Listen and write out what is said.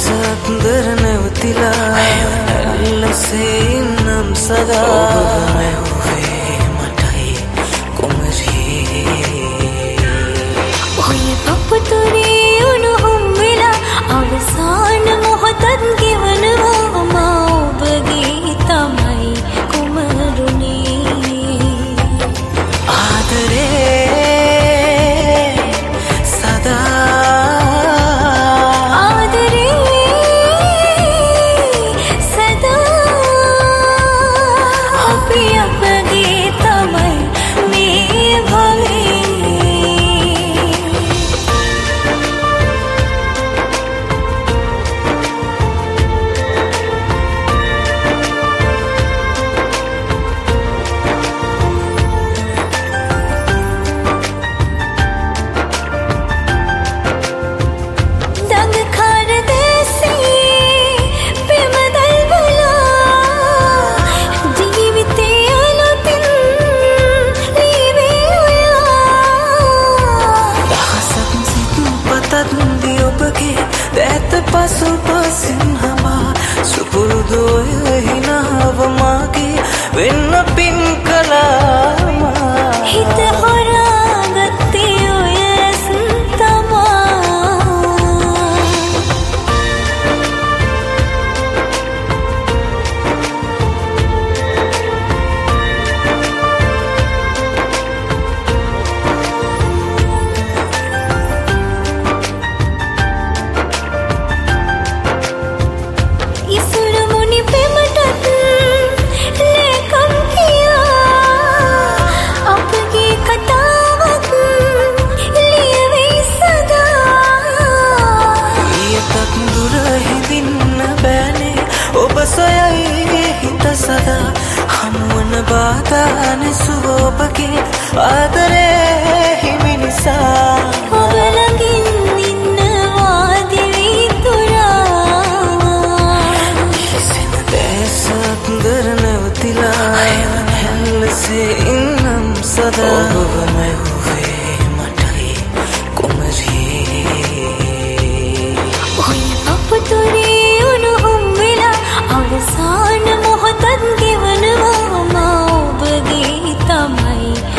ಸಂದರನವತಿಲ ಅಲ್ಲ ಸೇನಂ ಸದಾ පසු පසින් හමා සුපුරුදෝය හිනාවමාගේ වෙන්න පින් කලාමා සොයයි හිත සදා හමුවන බාධානෙසු ඔබගේ ආදරේ හිමි නිසා. ඔබ ළඟින් ඉන්නවා දිවි තුරා කිසිම දැසක් දර නැවතිලා හැල්ලසේ ඉන්නම් සදා ඔබ මැහුවේ මටයි කුමරේ. ඔය අපතුරේ උණුහුම් ඔබගේ